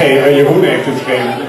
geschreven, Jeroen heeft het geschreven.